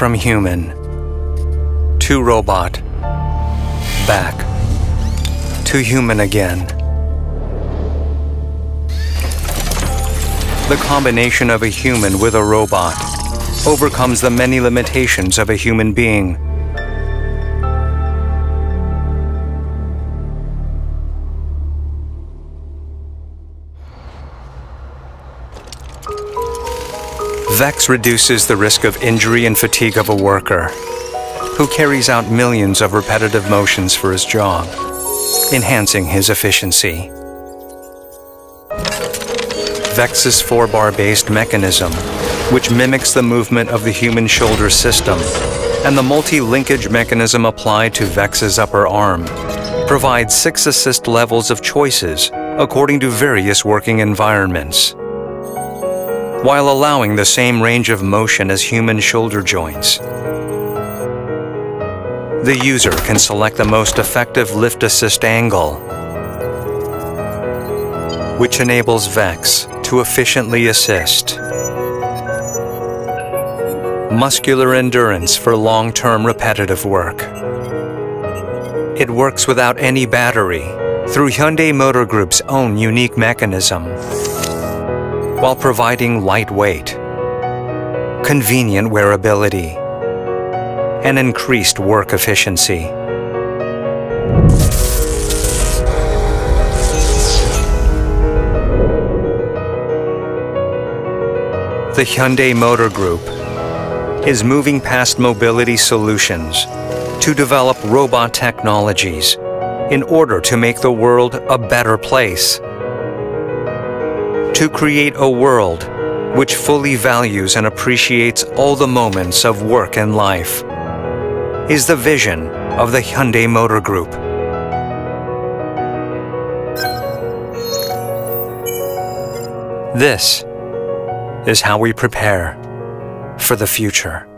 from human to robot, back to human again. The combination of a human with a robot overcomes the many limitations of a human being. VEX reduces the risk of injury and fatigue of a worker who carries out millions of repetitive motions for his job, enhancing his efficiency. VEX's four-bar based mechanism, which mimics the movement of the human shoulder system, and the multi-linkage mechanism applied to VEX's upper arm, provide six assist levels of choices according to various working environments while allowing the same range of motion as human shoulder joints. The user can select the most effective lift assist angle, which enables VEX to efficiently assist. Muscular endurance for long-term repetitive work. It works without any battery through Hyundai Motor Group's own unique mechanism while providing lightweight, convenient wearability, and increased work efficiency. The Hyundai Motor Group is moving past mobility solutions to develop robot technologies in order to make the world a better place to create a world which fully values and appreciates all the moments of work and life is the vision of the Hyundai Motor Group. This is how we prepare for the future.